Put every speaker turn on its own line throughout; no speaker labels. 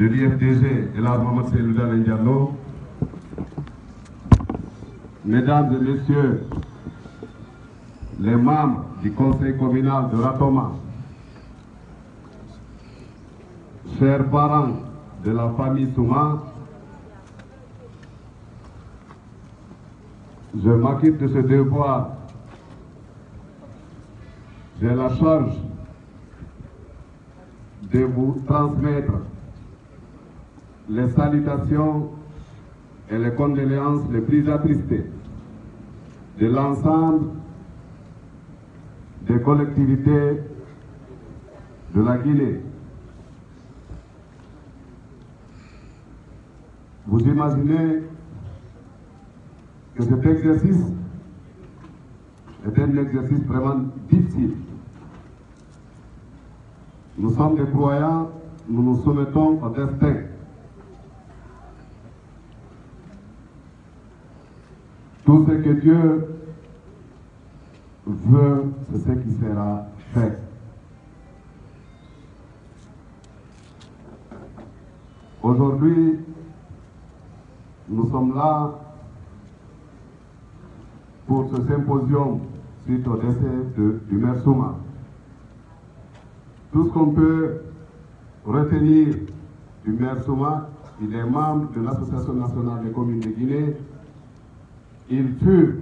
de l'IFDG et la Mohamed Diallo, Mesdames et Messieurs, les membres du conseil communal de Ratoma, chers parents de la famille Souma, je m'acquitte de ce devoir. J'ai la charge de vous transmettre les salutations et les condoléances les plus attristées de l'ensemble des collectivités de la Guinée. Vous imaginez que cet exercice est un exercice vraiment difficile. Nous sommes des croyants, nous nous soumettons au destin. Tout ce que Dieu veut, c'est ce qui sera fait. Aujourd'hui, nous sommes là pour ce symposium suite au décès du maire Souma. Tout ce qu'on peut retenir du maire Souma, il est membre de l'Association nationale des communes de Guinée. Il fut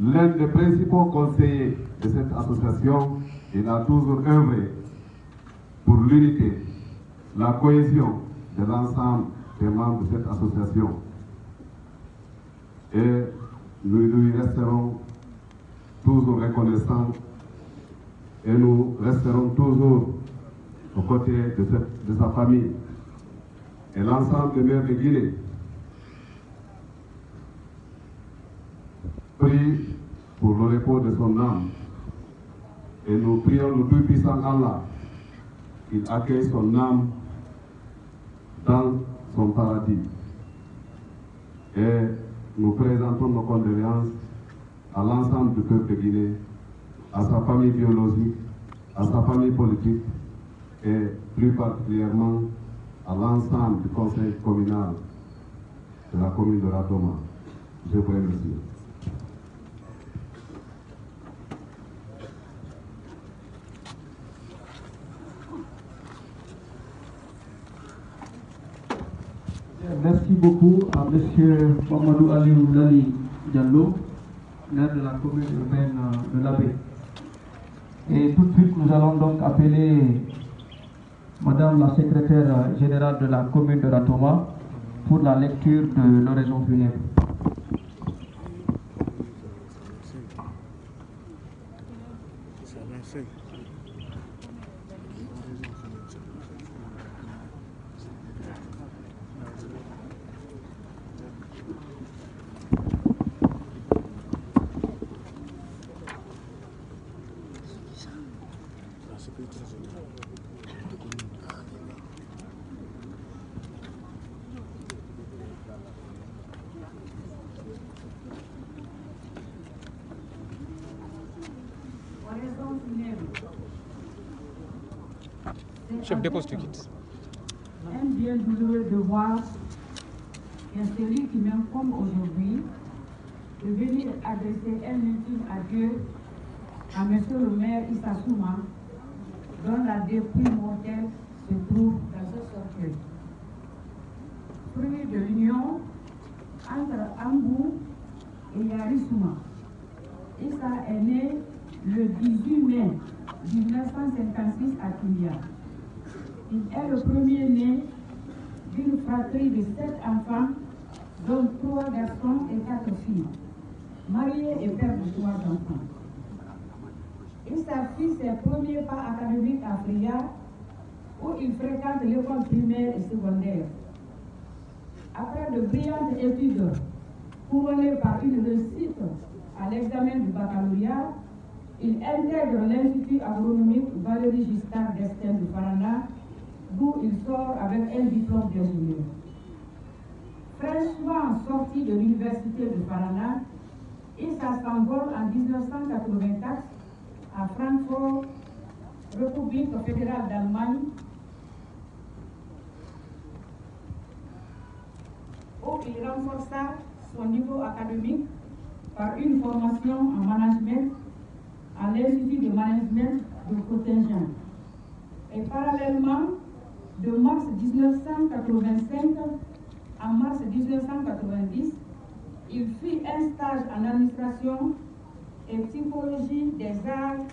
l'un des principaux conseillers de cette association. Il a toujours œuvré pour l'unité, la cohésion de l'ensemble des membres de cette association. Et nous lui resterons toujours reconnaissants et nous resterons toujours aux côtés de, sa famille et l'ensemble des maires de Guinée. Prie pour le repos de son âme et nous prions le Tout-Puissant Allah qu'il accueille son âme dans son paradis. Et nous présentons nos condoléances à l'ensemble du peuple de Guinée, à sa famille biologique, à sa famille politique et plus particulièrement à l'ensemble du conseil communal de la commune de Ratoma. Je vous remercie.
Merci beaucoup à M. Mamadou Ali Lali Diallo, maire de la commune urbaine de l'Abbé. Et tout de suite, nous allons donc appeler Madame la secrétaire générale de la commune de Ratoma pour la lecture de l'oraison funèbre.
Dépose tu quittes.
Un bien douloureux de voir celui qui même comme aujourd'hui de venir adresser un intime adieu à M. le maire Issa Souma, dont la dépouille mortelle se trouve dans ce cercueil. Fruit de l'union entre Ambou et Yari Souma. Issa est né le 18 mai 1956 à Kimbia. Il est le premier né d'une fratrie de sept enfants, dont trois garçons et quatre filles, marié et père de trois enfants. Il s'affiche ses premiers pas académiques à Fria, où il fréquente l'école primaire et secondaire. Après de brillantes études couronnées par une réussite à l'examen du baccalauréat, il intègre l'Institut agronomique Valérie Giscard d'Estaing de Parana, d'où il sort avec un diplôme d'ingénieur. Fraîchement sorti de l'université de Parana, il s'envole en 1984 à Francfort, République fédérale d'Allemagne, où il renforça son niveau académique par une formation en management à l'Institut de management de Cottingen. Et parallèlement, de mars 1985 à mars 1990, il fit un stage en administration et psychologie des arts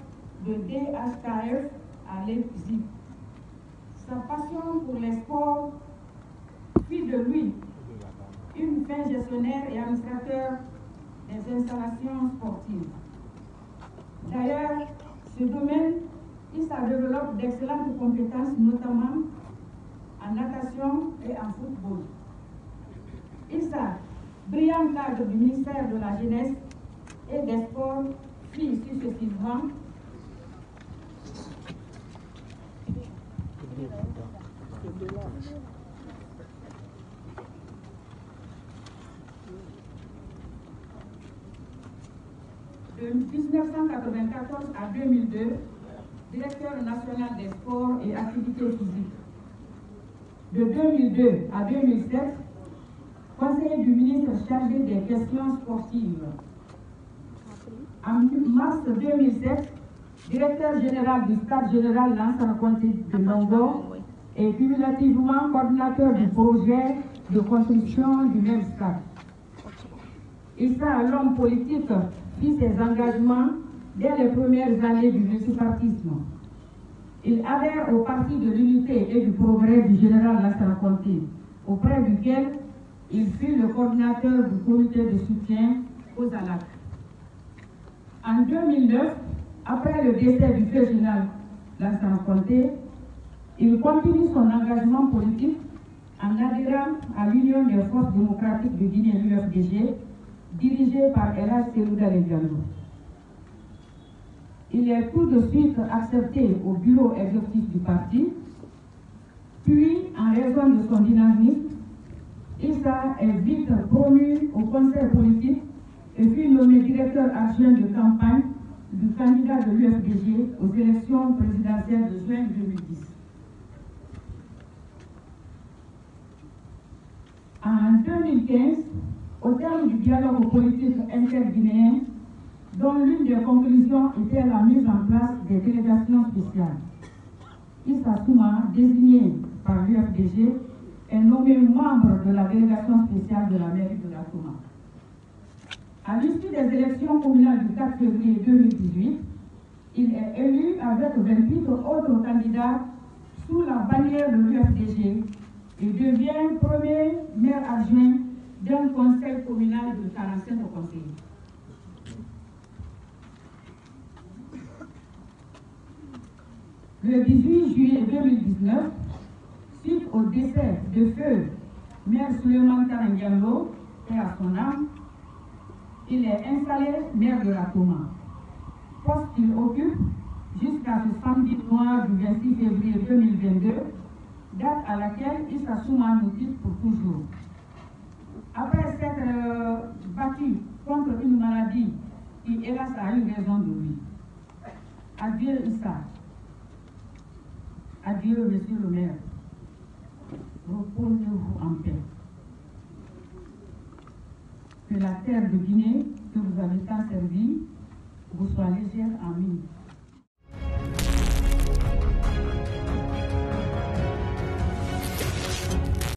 de DHKF à Leipzig. Sa passion pour les sports fit de lui une fin gestionnaire et administrateur des installations sportives. D'ailleurs, ce domaine, il se développe d'excellentes compétences, notamment en natation et en football. Issa, brillant cadre du ministère de la Jeunesse et des Sports, fit successivement de 1994 à 2002, directeur national des sports et activités physiques. De 2002 à 2007, conseiller du ministre chargé des questions sportives. En mars 2007, directeur général du stade général Lansana Conti de Longo et cumulativement coordinateur du projet de construction du même stade. Issa, l'homme politique, fit ses engagements dès les premières années du multipartisme. Il adhère au parti de l'unité et du progrès du général Lassana Conté, auprès duquel il fut le coordinateur du comité de soutien aux ALAC. En 2009, après le décès du feu général Lassana Conté, il continue son engagement politique en adhérant à l'Union des forces démocratiques de Guinée, l'UFDG, dirigée par Elas Selouda Diallo. Il est tout de suite accepté au bureau exécutif du parti, puis, en raison de son dynamisme, Issa est vite promu au conseil politique et fut nommé directeur adjoint de campagne du candidat de l'UFDG aux élections présidentielles de juin 2010. En 2015, au terme du dialogue politique interguinéen, dont l'une des conclusions était la mise en place des délégations spéciales. Issa Souma, désigné par l'UFDG, est nommé membre de la délégation spéciale de la mairie de la Souma. À l'issue des élections communales du 4 février 2018, il est élu avec 28 autres candidats sous la bannière de l'UFDG et devient premier maire adjoint d'un conseil communal de 45 conseillers. Le 18 juillet 2019, suite au décès de feu maire Suleiman Karangialo et à son âme, il est installé maire de la Toma, poste qu'il occupe jusqu'à ce samedi noir du 26 février 2022, date à laquelle il s'assume nous quitte pour toujours. Après s'être euh, battu contre une maladie qui, hélas, a eu raison de lui. Adieu Issa. Adieu, monsieur le maire. Reposez-vous en paix. Que la terre de Guinée, que vous avez tant servi, vous soit légère en mine.